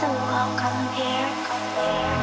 the welcome here. Come here.